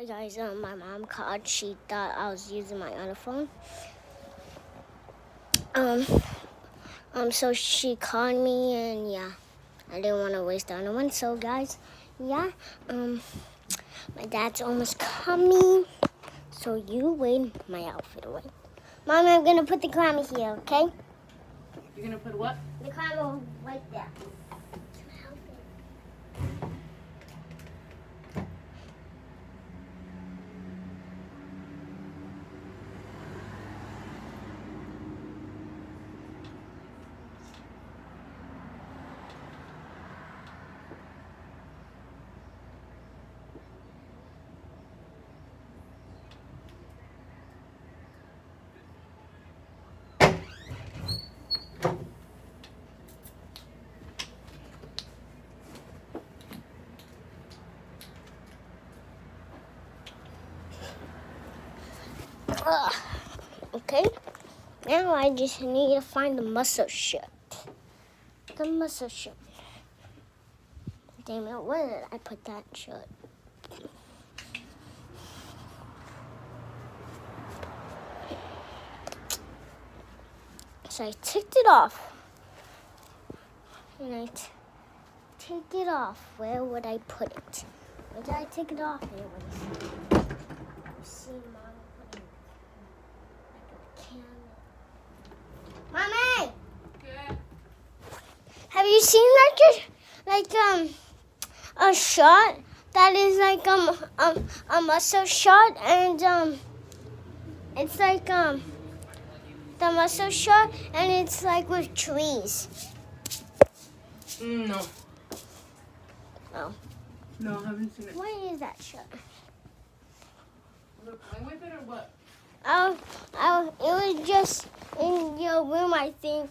Hi guys, um, my mom called. She thought I was using my other phone. Um, um, so she called me, and yeah, I didn't want to waste the other one. So guys, yeah, um, my dad's almost coming. So you wait my outfit away. Mom, I'm gonna put the camera here, okay? You're gonna put what? The camera right there. Ugh. Okay. Now I just need to find the muscle shirt. The muscle shirt. Damn it, where did I put that shirt? So I took it off. And I take it off. Where would I put it? Where did I take it off anyways? See, Mom put it like a camera. Mommy! Yeah. Have you seen like a like um a shot that is like um um a muscle shot and um it's like um the muscle shot and it's like with trees. Mm, no. Oh. No, I haven't seen it. What is that shot? It playing with it or what? Oh, oh, it was just in your room, I think.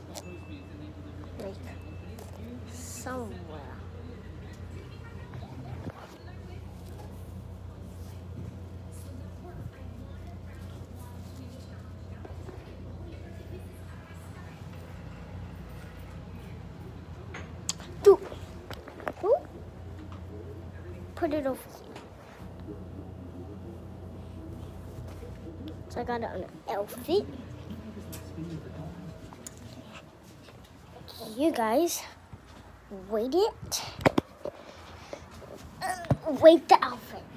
Put it over here. So I got an outfit. You guys wait it. Uh, Wait the outfit.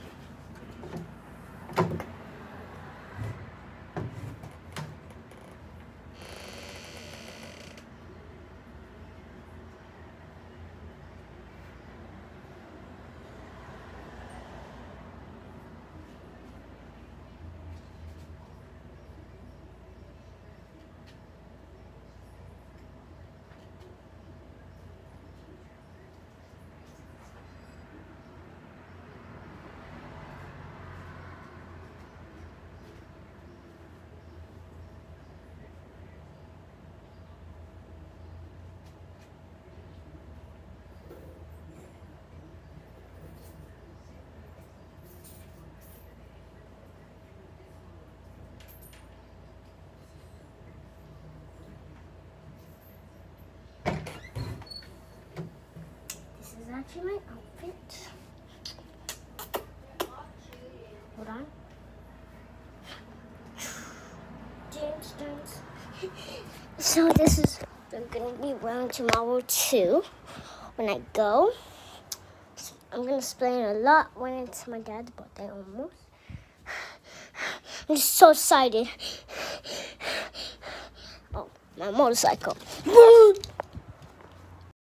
Actually my outfit. Hold on. James. So this is I'm gonna be wearing tomorrow too. When I go, I'm gonna explain a lot when it's my dad's birthday almost. I'm just so excited. Oh, my motorcycle.